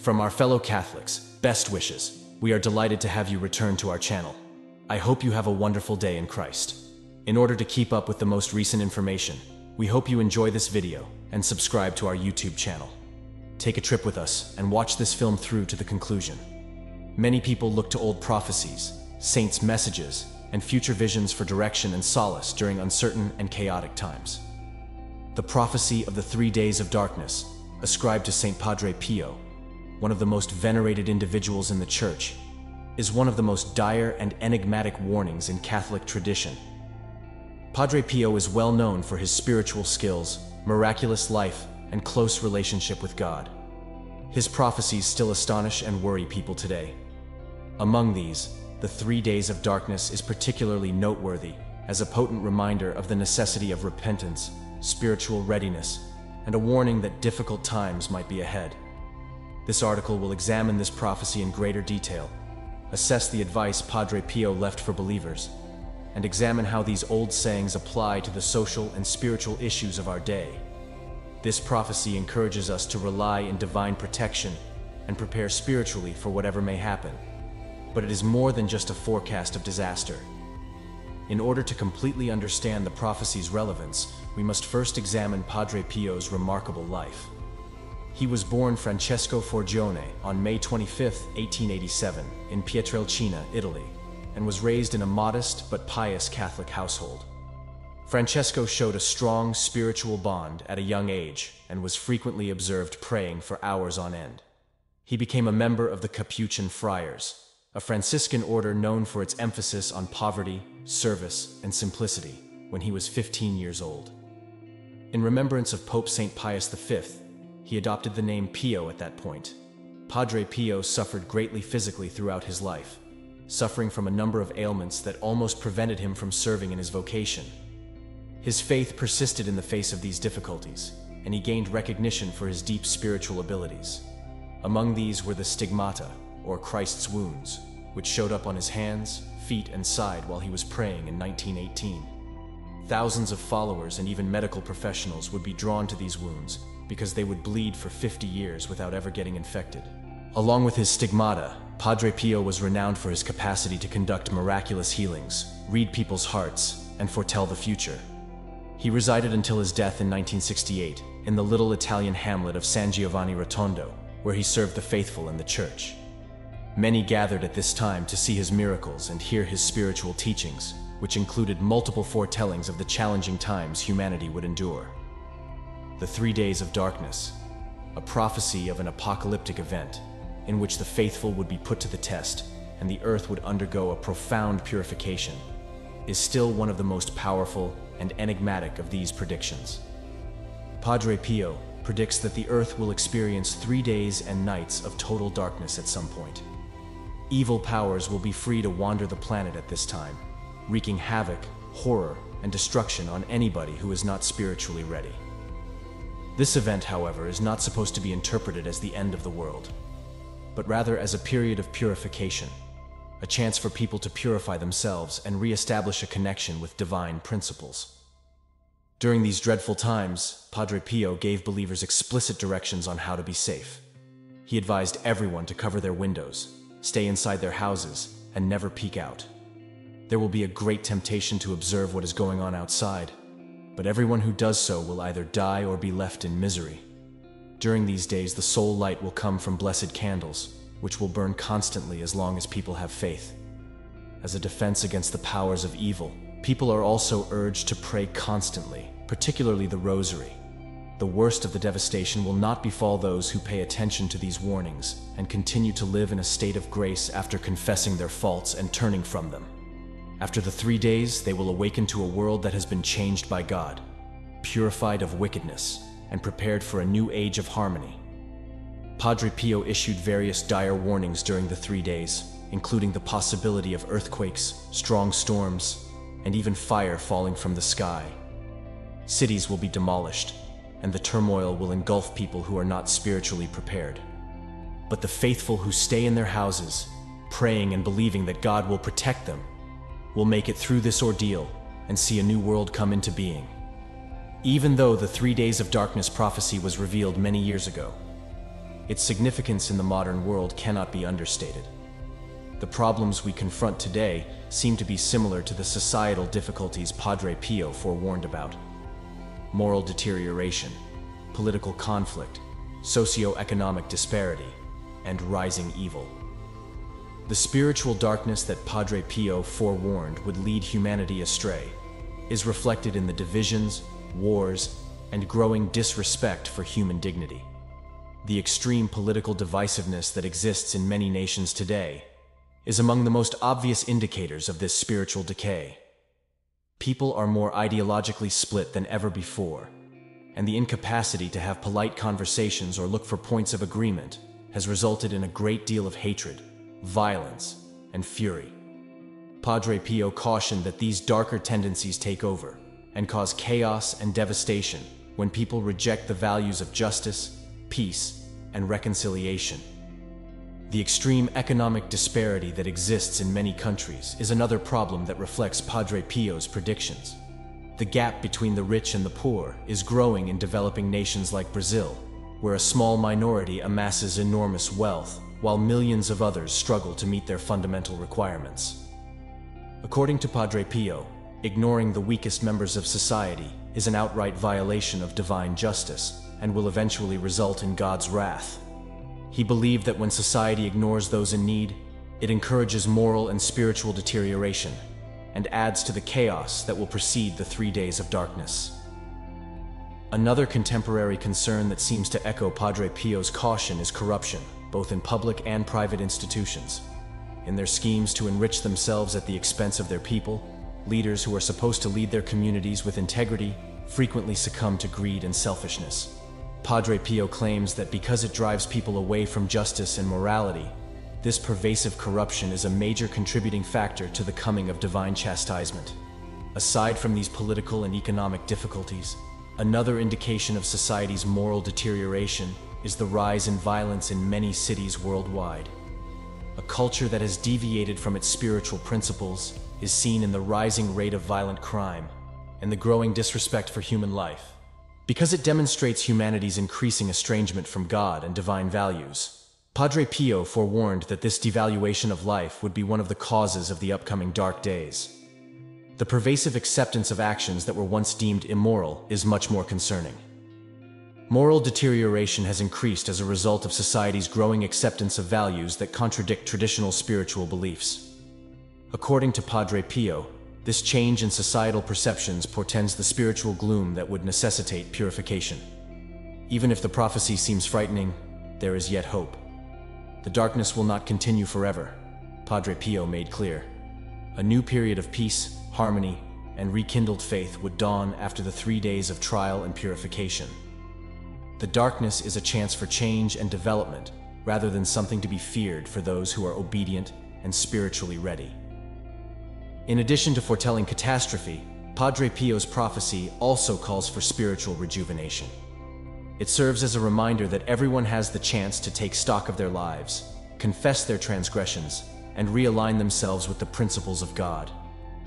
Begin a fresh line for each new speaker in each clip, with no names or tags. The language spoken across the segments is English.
From our fellow Catholics, best wishes. We are delighted to have you return to our channel. I hope you have a wonderful day in Christ. In order to keep up with the most recent information, we hope you enjoy this video and subscribe to our YouTube channel. Take a trip with us and watch this film through to the conclusion. Many people look to old prophecies, saints' messages, and future visions for direction and solace during uncertain and chaotic times. The prophecy of the three days of darkness, ascribed to Saint Padre Pio, one of the most venerated individuals in the Church, is one of the most dire and enigmatic warnings in Catholic tradition. Padre Pio is well known for his spiritual skills, miraculous life, and close relationship with God. His prophecies still astonish and worry people today. Among these, the three days of darkness is particularly noteworthy as a potent reminder of the necessity of repentance, spiritual readiness, and a warning that difficult times might be ahead. This article will examine this prophecy in greater detail, assess the advice Padre Pio left for believers, and examine how these old sayings apply to the social and spiritual issues of our day. This prophecy encourages us to rely in divine protection and prepare spiritually for whatever may happen but it is more than just a forecast of disaster. In order to completely understand the prophecy's relevance, we must first examine Padre Pio's remarkable life. He was born Francesco Forgione on May 25, 1887, in Pietrelcina, Italy, and was raised in a modest but pious Catholic household. Francesco showed a strong spiritual bond at a young age and was frequently observed praying for hours on end. He became a member of the Capuchin Friars, a Franciscan order known for its emphasis on poverty, service, and simplicity, when he was 15 years old. In remembrance of Pope St. Pius V, he adopted the name Pio at that point. Padre Pio suffered greatly physically throughout his life, suffering from a number of ailments that almost prevented him from serving in his vocation. His faith persisted in the face of these difficulties, and he gained recognition for his deep spiritual abilities. Among these were the stigmata, or Christ's wounds, which showed up on his hands, feet, and side while he was praying in 1918. Thousands of followers and even medical professionals would be drawn to these wounds because they would bleed for 50 years without ever getting infected. Along with his stigmata, Padre Pio was renowned for his capacity to conduct miraculous healings, read people's hearts, and foretell the future. He resided until his death in 1968 in the little Italian hamlet of San Giovanni Rotondo, where he served the faithful in the church. Many gathered at this time to see his miracles and hear his spiritual teachings, which included multiple foretellings of the challenging times humanity would endure. The Three Days of Darkness, a prophecy of an apocalyptic event in which the faithful would be put to the test and the earth would undergo a profound purification, is still one of the most powerful and enigmatic of these predictions. Padre Pio predicts that the earth will experience three days and nights of total darkness at some point. Evil powers will be free to wander the planet at this time, wreaking havoc, horror, and destruction on anybody who is not spiritually ready. This event, however, is not supposed to be interpreted as the end of the world, but rather as a period of purification, a chance for people to purify themselves and re-establish a connection with divine principles. During these dreadful times, Padre Pio gave believers explicit directions on how to be safe. He advised everyone to cover their windows, stay inside their houses, and never peek out. There will be a great temptation to observe what is going on outside, but everyone who does so will either die or be left in misery. During these days, the sole light will come from blessed candles, which will burn constantly as long as people have faith. As a defense against the powers of evil, people are also urged to pray constantly, particularly the Rosary. The worst of the devastation will not befall those who pay attention to these warnings and continue to live in a state of grace after confessing their faults and turning from them. After the three days, they will awaken to a world that has been changed by God, purified of wickedness, and prepared for a new age of harmony. Padre Pio issued various dire warnings during the three days, including the possibility of earthquakes, strong storms, and even fire falling from the sky. Cities will be demolished, and the turmoil will engulf people who are not spiritually prepared. But the faithful who stay in their houses, praying and believing that God will protect them, will make it through this ordeal and see a new world come into being. Even though the three days of darkness prophecy was revealed many years ago, its significance in the modern world cannot be understated. The problems we confront today seem to be similar to the societal difficulties Padre Pio forewarned about. Moral deterioration, political conflict, socio-economic disparity, and rising evil. The spiritual darkness that Padre Pio forewarned would lead humanity astray is reflected in the divisions, wars, and growing disrespect for human dignity. The extreme political divisiveness that exists in many nations today is among the most obvious indicators of this spiritual decay. People are more ideologically split than ever before, and the incapacity to have polite conversations or look for points of agreement has resulted in a great deal of hatred, violence, and fury. Padre Pio cautioned that these darker tendencies take over and cause chaos and devastation when people reject the values of justice, peace, and reconciliation. The extreme economic disparity that exists in many countries is another problem that reflects Padre Pio's predictions. The gap between the rich and the poor is growing in developing nations like Brazil, where a small minority amasses enormous wealth while millions of others struggle to meet their fundamental requirements. According to Padre Pio, ignoring the weakest members of society is an outright violation of divine justice and will eventually result in God's wrath. He believed that when society ignores those in need, it encourages moral and spiritual deterioration and adds to the chaos that will precede the three days of darkness. Another contemporary concern that seems to echo Padre Pio's caution is corruption, both in public and private institutions. In their schemes to enrich themselves at the expense of their people, leaders who are supposed to lead their communities with integrity frequently succumb to greed and selfishness. Padre Pio claims that because it drives people away from justice and morality, this pervasive corruption is a major contributing factor to the coming of divine chastisement. Aside from these political and economic difficulties, another indication of society's moral deterioration is the rise in violence in many cities worldwide. A culture that has deviated from its spiritual principles is seen in the rising rate of violent crime and the growing disrespect for human life. Because it demonstrates humanity's increasing estrangement from God and divine values, Padre Pio forewarned that this devaluation of life would be one of the causes of the upcoming dark days. The pervasive acceptance of actions that were once deemed immoral is much more concerning. Moral deterioration has increased as a result of society's growing acceptance of values that contradict traditional spiritual beliefs. According to Padre Pio, this change in societal perceptions portends the spiritual gloom that would necessitate purification. Even if the prophecy seems frightening, there is yet hope. The darkness will not continue forever, Padre Pio made clear. A new period of peace, harmony, and rekindled faith would dawn after the three days of trial and purification. The darkness is a chance for change and development, rather than something to be feared for those who are obedient and spiritually ready. In addition to foretelling catastrophe, Padre Pio's prophecy also calls for spiritual rejuvenation. It serves as a reminder that everyone has the chance to take stock of their lives, confess their transgressions, and realign themselves with the principles of God.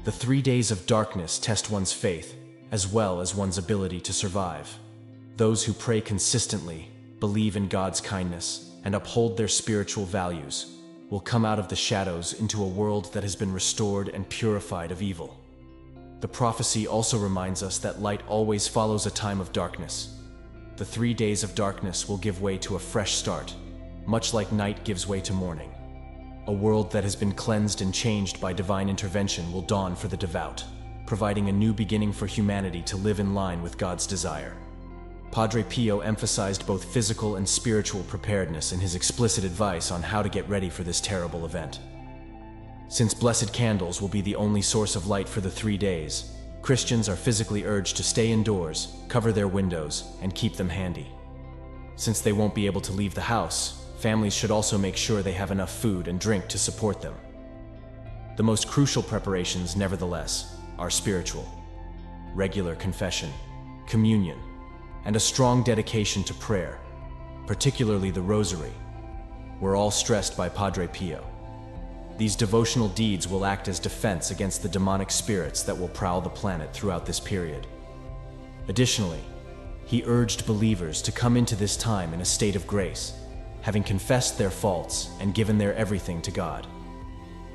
The three days of darkness test one's faith, as well as one's ability to survive. Those who pray consistently, believe in God's kindness, and uphold their spiritual values will come out of the shadows into a world that has been restored and purified of evil. The prophecy also reminds us that light always follows a time of darkness. The three days of darkness will give way to a fresh start, much like night gives way to morning. A world that has been cleansed and changed by divine intervention will dawn for the devout, providing a new beginning for humanity to live in line with God's desire. Padre Pio emphasized both physical and spiritual preparedness in his explicit advice on how to get ready for this terrible event. Since blessed candles will be the only source of light for the three days, Christians are physically urged to stay indoors, cover their windows, and keep them handy. Since they won't be able to leave the house, families should also make sure they have enough food and drink to support them. The most crucial preparations, nevertheless, are spiritual. Regular confession, communion, and a strong dedication to prayer, particularly the Rosary, were all stressed by Padre Pio. These devotional deeds will act as defense against the demonic spirits that will prowl the planet throughout this period. Additionally, he urged believers to come into this time in a state of grace, having confessed their faults and given their everything to God.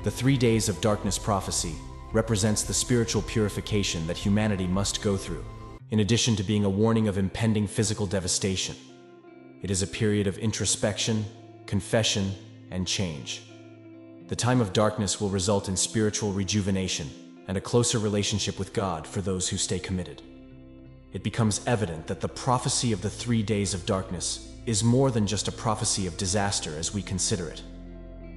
The three days of darkness prophecy represents the spiritual purification that humanity must go through, in addition to being a warning of impending physical devastation. It is a period of introspection, confession, and change. The time of darkness will result in spiritual rejuvenation and a closer relationship with God for those who stay committed. It becomes evident that the prophecy of the three days of darkness is more than just a prophecy of disaster as we consider it.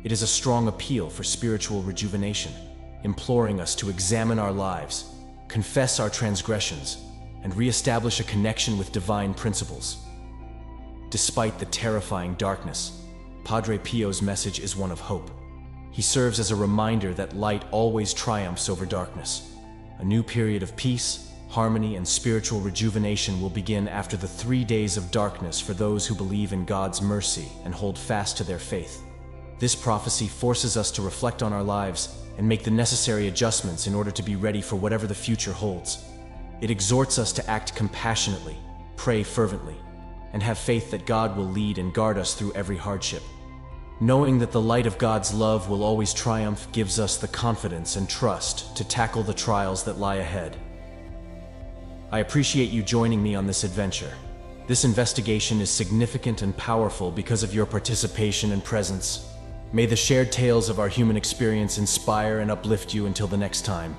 It is a strong appeal for spiritual rejuvenation, imploring us to examine our lives, confess our transgressions, and reestablish a connection with divine principles. Despite the terrifying darkness, Padre Pio's message is one of hope. He serves as a reminder that light always triumphs over darkness. A new period of peace, harmony, and spiritual rejuvenation will begin after the three days of darkness for those who believe in God's mercy and hold fast to their faith. This prophecy forces us to reflect on our lives and make the necessary adjustments in order to be ready for whatever the future holds. It exhorts us to act compassionately, pray fervently, and have faith that God will lead and guard us through every hardship. Knowing that the light of God's love will always triumph gives us the confidence and trust to tackle the trials that lie ahead. I appreciate you joining me on this adventure. This investigation is significant and powerful because of your participation and presence. May the shared tales of our human experience inspire and uplift you until the next time.